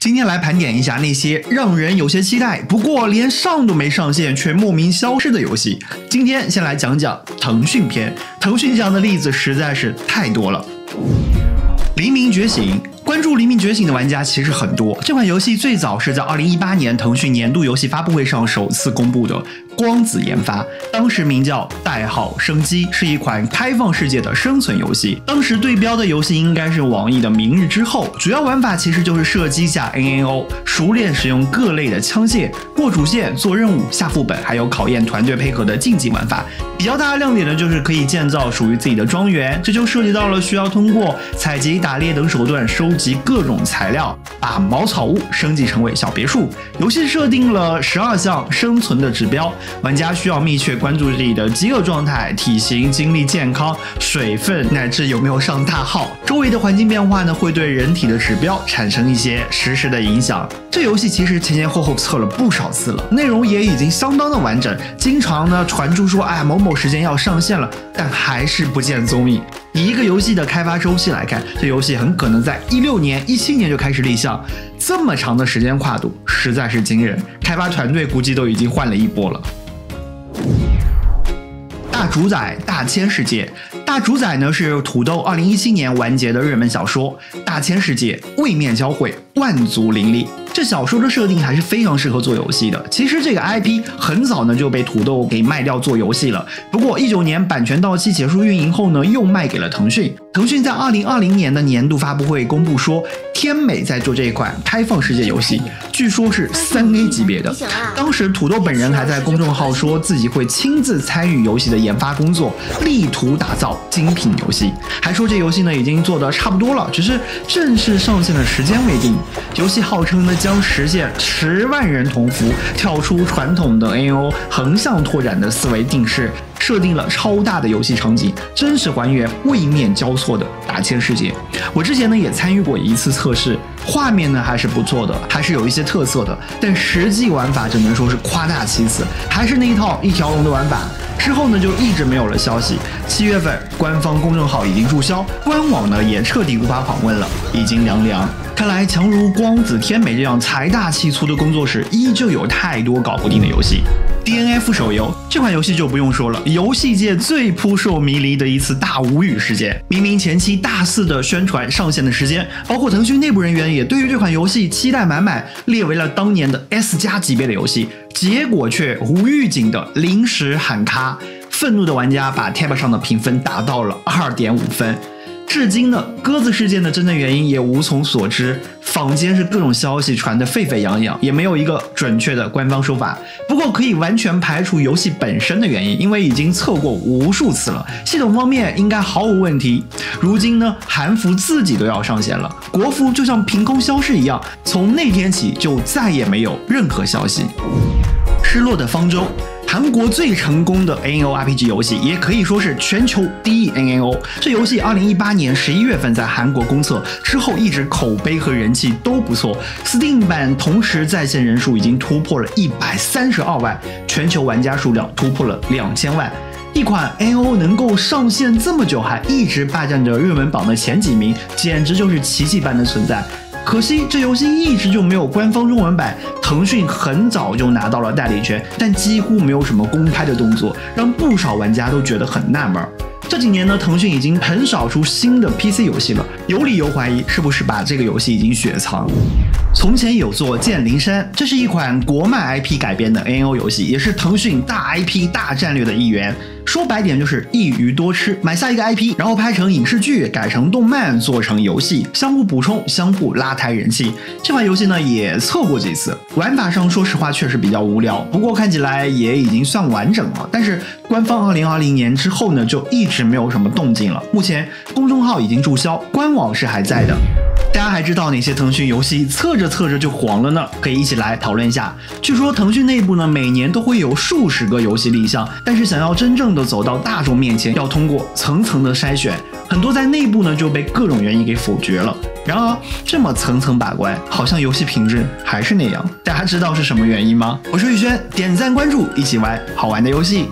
今天来盘点一下那些让人有些期待，不过连上都没上线却莫名消失的游戏。今天先来讲讲腾讯篇，腾讯这样的例子实在是太多了。黎明觉醒。关注《黎明觉醒》的玩家其实很多。这款游戏最早是在2018年腾讯年度游戏发布会上首次公布的，光子研发，当时名叫代号生机，是一款开放世界的生存游戏。当时对标的游戏应该是网易的《明日之后》，主要玩法其实就是射击加 N N O，熟练使用各类的枪械，过主线、做任务、下副本，还有考验团队配合的竞技玩法。比较大的亮点呢，就是可以建造属于自己的庄园，这就涉及到了需要通过采集、打猎等手段收。集各种材料，把茅草屋升级成为小别墅。游戏设定了十二项生存的指标，玩家需要密切关注自己的饥饿状态、体型、精力、健康、水分，乃至有没有上大号。周围的环境变化呢，会对人体的指标产生一些实时的影响。这游戏其实前前后后测了不少次了，内容也已经相当的完整。经常呢传出说，哎，某某时间要上线了，但还是不见踪影。以一个游戏的开发周期来看，这游戏很可能在一六年、一七年就开始立项，这么长的时间跨度实在是惊人。开发团队估计都已经换了一波了。大主宰大千世界，大主宰呢是土豆二零一七年完结的热门小说，大千世界位面交汇，万族林立。这小说的设定还是非常适合做游戏的。其实这个 IP 很早呢就被土豆给卖掉做游戏了，不过一九年版权到期结束运营后呢，又卖给了腾讯。腾讯在二零二零年的年度发布会公布说，天美在做这一款开放世界游戏，据说是三 A 级别的。当时土豆本人还在公众号说自己会亲自参与游戏的研发工作，力图打造精品游戏，还说这游戏呢已经做得差不多了，只是正式上线的时间未定。游戏号称呢将。实现十万人同服，跳出传统的 A O 横向拓展的思维定式，设定了超大的游戏场景，真实还原位面交错的大千世界。我之前呢也参与过一次测试，画面呢还是不错的，还是有一些特色的，但实际玩法只能说是夸大其词，还是那一套一条龙的玩法。之后呢就一直没有了消息。七月份官方公众号已经注销，官网呢也彻底无法访问了，已经凉凉。看来，强如光子天美这样财大气粗的工作室，依旧有太多搞不定的游戏。D N F 手游这款游戏就不用说了，游戏界最扑朔迷离的一次大无语事件。明明前期大肆的宣传上线的时间，包括腾讯内部人员也对于这款游戏期待满满，列为了当年的 S 加级别的游戏，结果却无预警的临时喊卡，愤怒的玩家把 Tab 上的评分打到了二点五分。至今呢，鸽子事件的真正原因也无从所知，坊间是各种消息传得沸沸扬扬，也没有一个准确的官方说法。不过可以完全排除游戏本身的原因，因为已经测过无数次了，系统方面应该毫无问题。如今呢，韩服自己都要上线了，国服就像凭空消失一样，从那天起就再也没有任何消息。失落的方舟。韩国最成功的 ANO RPG 游戏，也可以说是全球第一 N N O。这游戏二零一八年十一月份在韩国公测之后，一直口碑和人气都不错。Steam 版同时在线人数已经突破了一百三十二万，全球玩家数量突破了两千万。一款 N O 能够上线这么久，还一直霸占着热门榜的前几名，简直就是奇迹般的存在。可惜这游戏一直就没有官方中文版，腾讯很早就拿到了代理权，但几乎没有什么公开的动作，让不少玩家都觉得很纳闷。这几年呢，腾讯已经很少出新的 PC 游戏了，有理由怀疑是不是把这个游戏已经雪藏。从前有座剑灵山，这是一款国漫 IP 改编的 N O 游戏，也是腾讯大 IP 大战略的一员。说白点就是一鱼多吃，买下一个 IP，然后拍成影视剧，改成动漫，做成游戏，相互补充，相互拉抬人气。这款游戏呢也测过几次，玩法上说实话确实比较无聊，不过看起来也已经算完整了。但是官方二零二零年之后呢就一直是没有什么动静了。目前公众号已经注销，官网是还在的。大家还知道哪些腾讯游戏测着测着就黄了呢？可以一起来讨论一下。据说腾讯内部呢每年都会有数十个游戏立项，但是想要真正的走到大众面前，要通过层层的筛选，很多在内部呢就被各种原因给否决了。然而这么层层把关，好像游戏品质还是那样。大家知道是什么原因吗？我是宇轩，点赞关注，一起玩好玩的游戏。